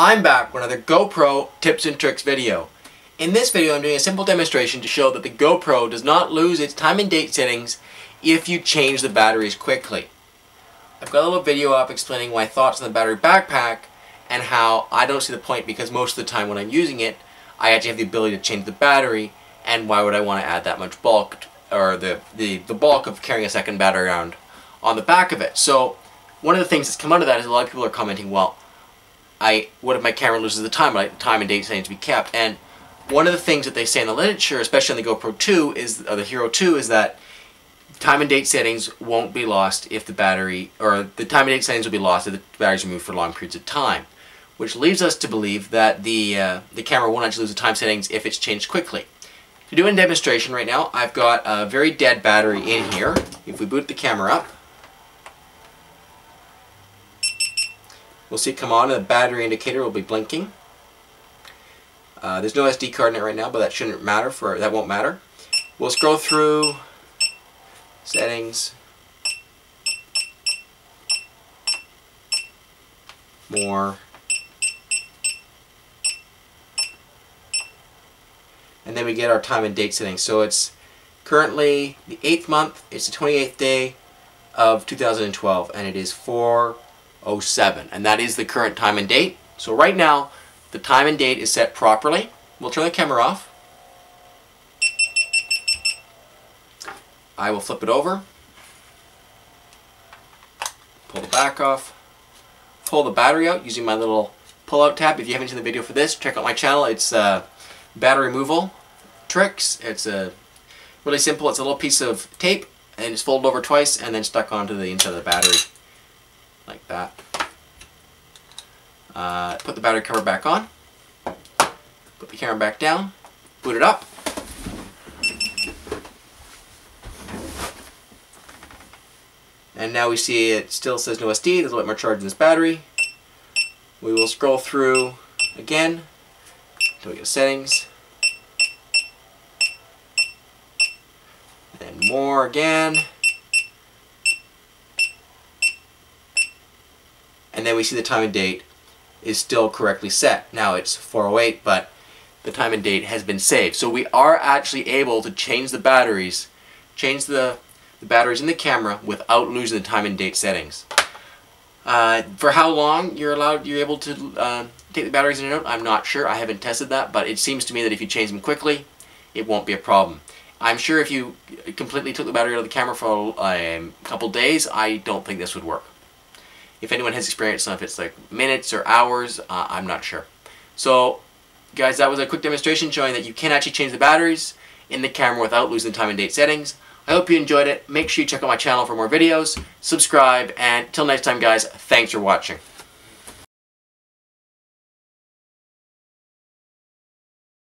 I'm back with another GoPro tips and tricks video. In this video I'm doing a simple demonstration to show that the GoPro does not lose its time and date settings if you change the batteries quickly. I've got a little video up explaining my thoughts on the battery backpack and how I don't see the point because most of the time when I'm using it I actually have the ability to change the battery and why would I want to add that much bulk or the, the, the bulk of carrying a second battery around on the back of it. So one of the things that's come out of that is a lot of people are commenting, well, I what if my camera loses the time? Time and date settings to be kept. And one of the things that they say in the literature, especially on the GoPro 2, is the Hero 2, is that time and date settings won't be lost if the battery or the time and date settings will be lost if the batteries are moved for long periods of time, which leaves us to believe that the uh, the camera won't actually lose the time settings if it's changed quickly. To do a demonstration right now, I've got a very dead battery in here. If we boot the camera up, We'll see it come on and the battery indicator will be blinking. Uh, there's no SD card in it right now, but that shouldn't matter for that won't matter. We'll scroll through settings, more, and then we get our time and date settings. So it's currently the 8th month, it's the 28th day of 2012, and it is 4 07 and that is the current time and date. So right now the time and date is set properly. We'll turn the camera off. I will flip it over. Pull the back off. Pull the battery out using my little pull-out tab. If you haven't seen the video for this, check out my channel. It's uh, battery removal tricks. It's a uh, really simple. It's a little piece of tape and it's folded over twice and then stuck onto the inside of the battery like that. Uh, put the battery cover back on. Put the camera back down. Boot it up. And now we see it still says no SD. There's a little bit more charge in this battery. We will scroll through again until we get settings. And more again. And then we see the time and date is still correctly set. Now it's 408, but the time and date has been saved. So we are actually able to change the batteries, change the, the batteries in the camera without losing the time and date settings. Uh, for how long you're allowed, you're able to uh, take the batteries in and out, I'm not sure. I haven't tested that, but it seems to me that if you change them quickly, it won't be a problem. I'm sure if you completely took the battery out of the camera for a couple days, I don't think this would work. If anyone has experience if it's like minutes or hours, uh, I'm not sure. So guys, that was a quick demonstration showing that you can actually change the batteries in the camera without losing time and date settings. I hope you enjoyed it. Make sure you check out my channel for more videos, subscribe, and till next time guys, thanks for watching.